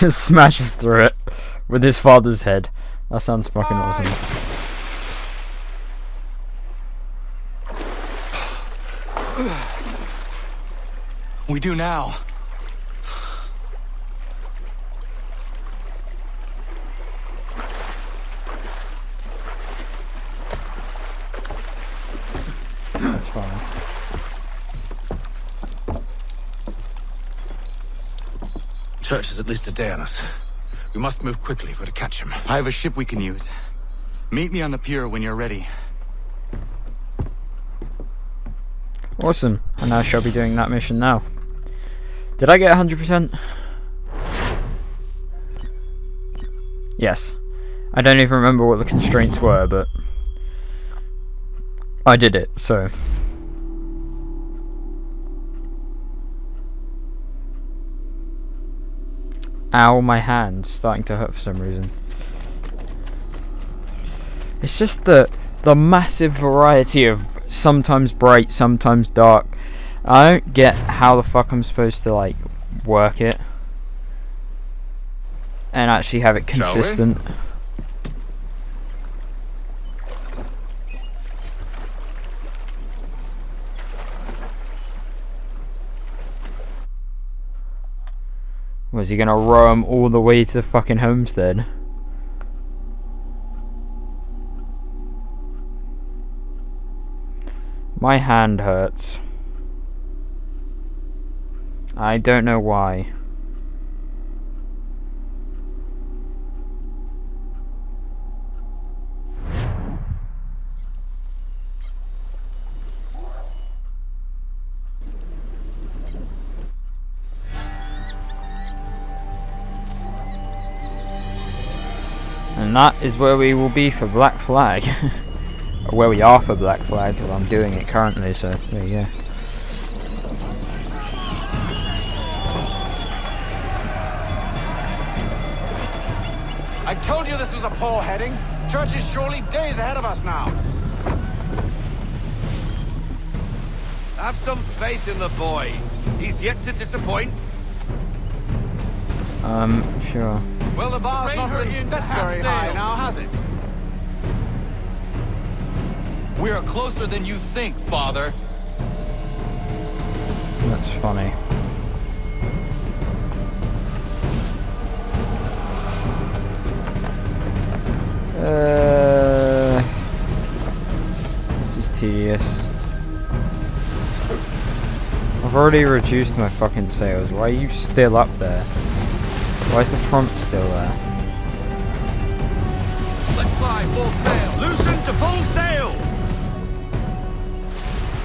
just smashes through it with his father's head. That sounds fucking awesome. We do now. That's fine. Church is at least a day on us. We must move quickly if we're to catch him. I have a ship we can use. Meet me on the pier when you're ready. Awesome. And I shall be doing that mission now. Did I get 100%? Yes. I don't even remember what the constraints were, but I did it, so. Ow, my hand's starting to hurt for some reason. It's just the the massive variety of sometimes bright, sometimes dark. I don't get how the fuck I'm supposed to like work it and actually have it consistent. Was he gonna row him all the way to the fucking homestead? My hand hurts. I don't know why. And that is where we will be for Black Flag. or where we are for Black Flag, because I'm doing it currently, so there you go. I told you this was a poor heading. Church is surely days ahead of us now. Have some faith in the boy. He's yet to disappoint. Um, sure. Well, the bar's Rein not her been in set very high now, has it? We are closer than you think, father. That's funny. Uh, this is tedious. I've already reduced my fucking sails. Why are you still up there? Why is the prompt still there? Let's fly full sail. Loosen to full sail.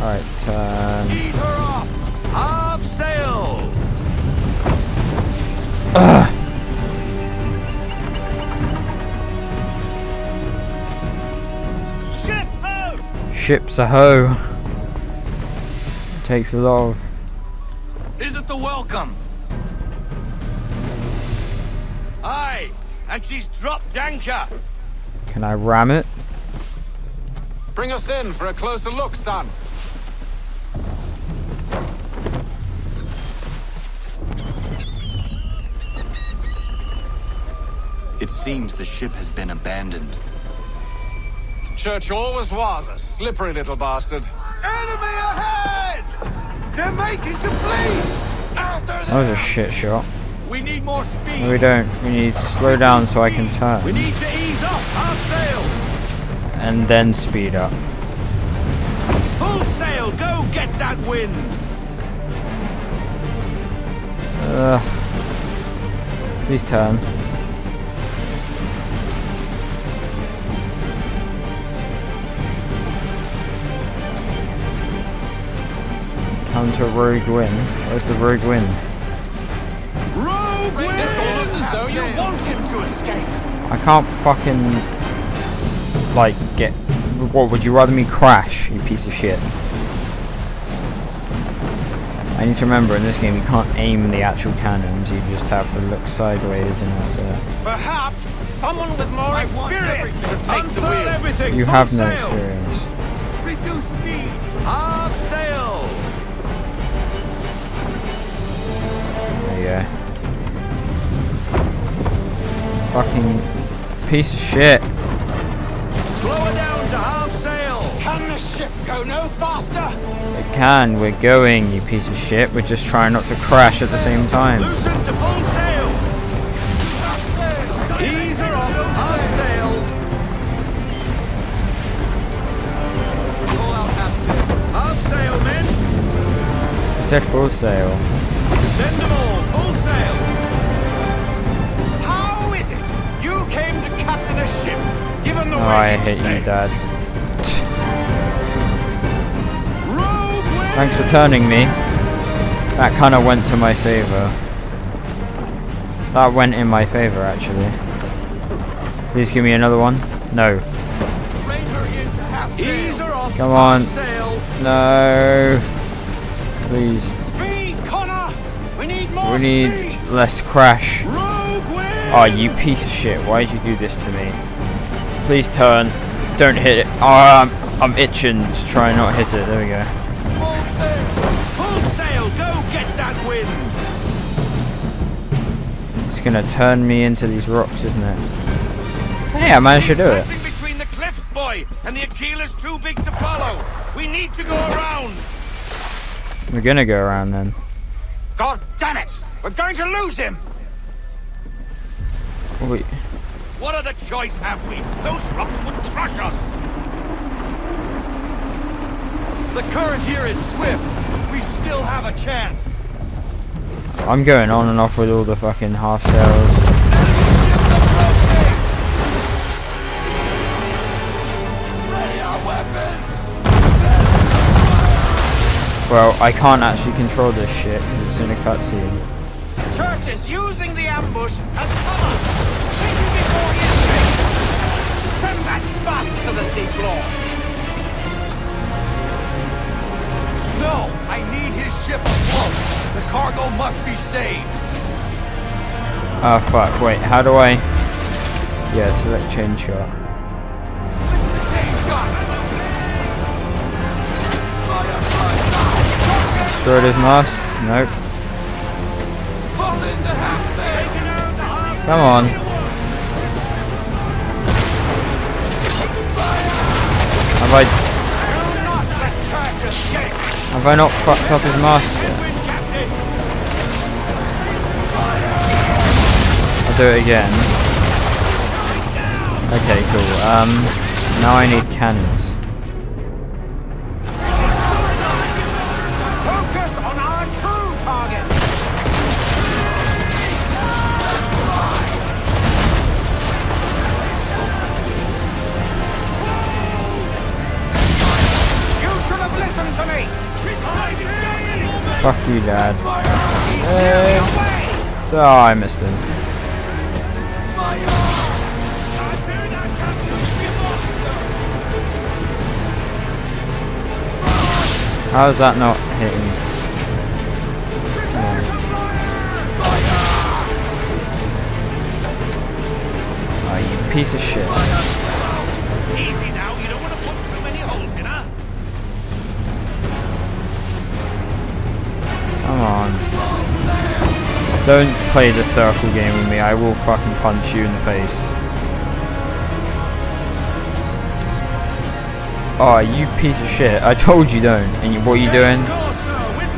Alright, turn. Ease her off. Half sail. Ugh. Ship ho! Ship's a hoe. Takes a lot of. Is it the welcome? And she's dropped anchor. Can I ram it? Bring us in for a closer look, son. It seems the ship has been abandoned. Church always was a slippery little bastard. Enemy ahead! They're making to flee. After That was a shit shot. We need more speed. No, we don't. We need to slow down so I can We turn. need to ease up. Half sail. And then speed up. Full sail. Go get that wind. Ugh. Please turn. Counter rogue wind. Where's the rogue wind? As though you want him to escape. I can't fucking like get. What would you rather me crash? You piece of shit. I need to remember in this game you can't aim the actual cannons. You just have to look sideways and that's it. Perhaps someone with more experience should take the wheel. everything. You have no sail. experience. Reduce speed. Half sail. There you go. Fucking piece of shit. Slow her down to half sail. Can the ship go no faster? It can, we're going, you piece of shit. We're just trying not to crash at the same time. Loosen to full sail. Ease her off. Half sail. Half sail, men. I said full sail. The Oh, way I hate you. Dad. Thanks for turning me. That kind of went to my favor. That went in my favor, actually. Please give me another one. No. Rein her into half sail. Ease off. Come on. No. Please. We need more We need speed! less crash. Oh, you piece of shit. Why did you do this to me? Please turn. Don't hit it. Oh, I'm, I'm itching to try and not hit it. There we go. Full sail. Full sail. Go get that wind. It's gonna turn me into these rocks, isn't it? Hey, I managed to do it. Between the cliffs, boy, and the Aquila's too big to follow. We need to go around. We're gonna go around then. God damn it! We're going to lose him! Wait. What other choice have we? Those rocks would crush us. The current here is swift. We still have a chance. I'm going on and off with all the fucking half sails. Ready our weapons. Well, I can't actually control this shit because it's in a cutscene. Church is using the ambush as cover! Saved. Oh ah, fuck, wait, how do I... Yeah, select chain shot. Destroyed his mast? Nope. Come on. Have I... Have I not fucked up his mast do it again. Okay, cool. Um, now I need cannons. Focus on our true target! You should have listened to me! Fuck you, Dad. Uh, oh, I missed him. How is that not hitting? Oh, you piece of shit. Easy now, you don't want to put too many holes in her. Come on. Don't play the circle game with me. I will fucking punch you in the face. Oh, you piece of shit. I told you don't. And you, what are you doing?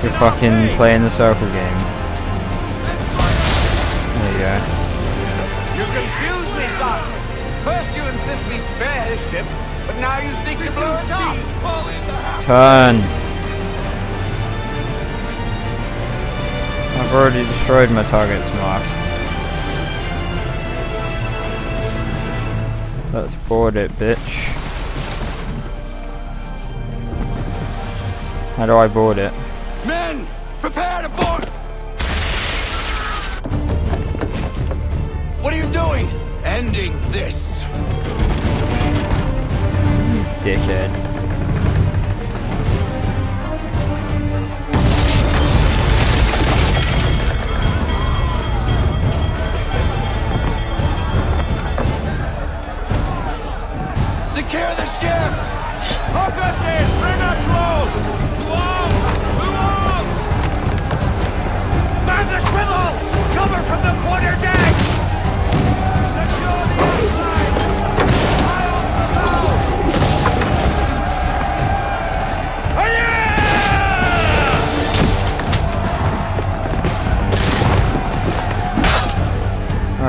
You're fucking playing the circle game. There you go. You confuse me, son! First you insist we spare his ship, but now you seek to blow it up! Turn. I've already destroyed my target's mast. Let's board it, bitch. How do I board it? Men, prepare to board. What are you doing? Ending this! Dickhead.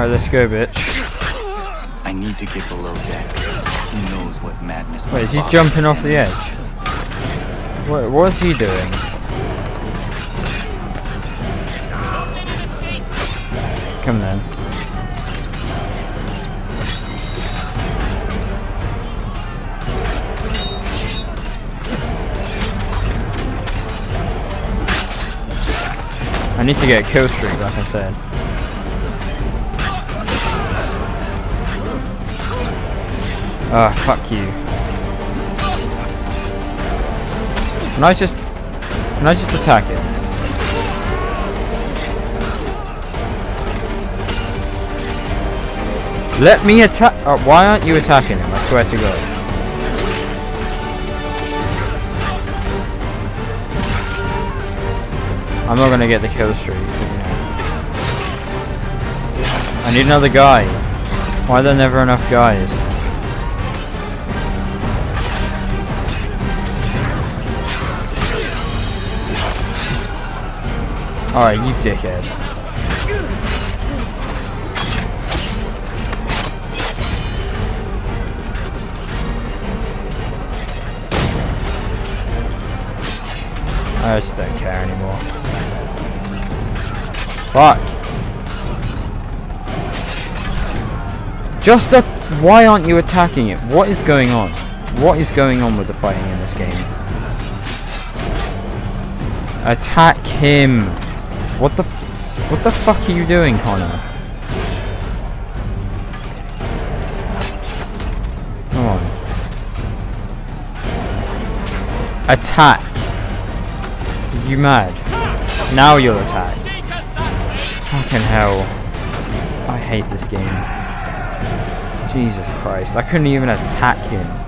Alright, let's go, bitch. I need to get below deck. Who knows what madness Wait, is he jumping off the edge? What, what is he doing? Come then. I need to get a kill streak, like I said. Ah, fuck you. Can I just... Can I just attack it? Let me attack... Oh, why aren't you attacking him? I swear to God. I'm not gonna get the kill streak. I need another guy. Why are there never enough guys? Alright, you dickhead. I just don't care anymore. Fuck. Just a... Why aren't you attacking it? What is going on? What is going on with the fighting in this game? Attack him! What the... What the fuck are you doing, Connor? Come on. Attack! Are you mad? Now you'll attack. Fucking hell. I hate this game. Jesus Christ. I couldn't even attack him.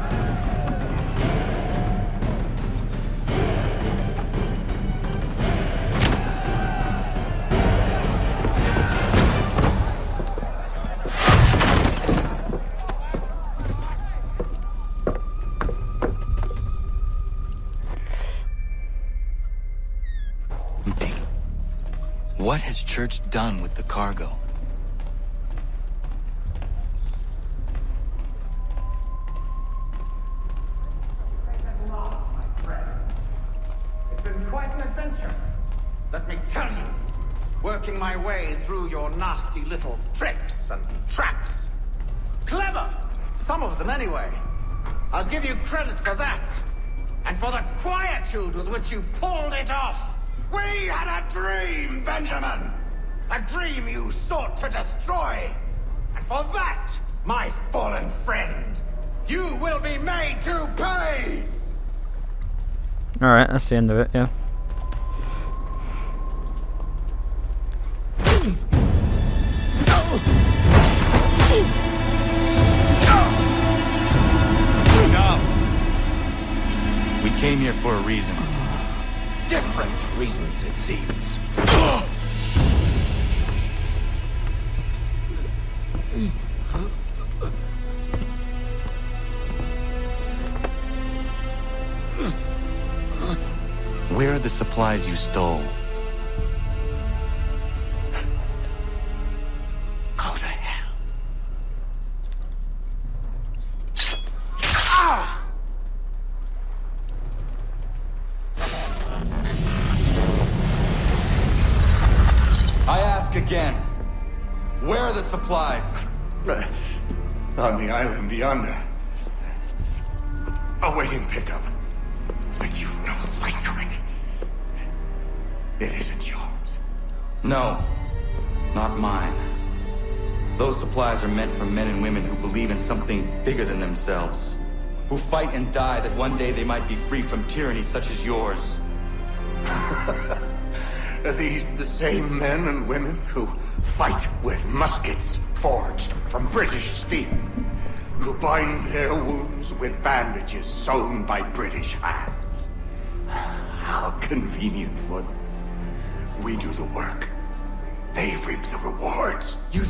What has Church done with the cargo? It's been quite an adventure. Let me tell you. Working my way through your nasty little tricks and traps. Clever! Some of them, anyway. I'll give you credit for that. And for the quietude with which you pulled it off. We had a dream, Benjamin! A dream you sought to destroy. And for that, my fallen friend, you will be made to pay! Alright, that's the end of it, yeah. We came here for a reason. Different reasons, it seems. Where are the supplies you stole? Are the supplies? On the island yonder. Awaiting pickup. But you've no right to it. It isn't yours. No, not mine. Those supplies are meant for men and women who believe in something bigger than themselves. Who fight and die that one day they might be free from tyranny such as yours. Are these the same men and women who fight with muskets forged from British steel? Who bind their wounds with bandages sewn by British hands? How convenient for them. We do the work. They reap the rewards. You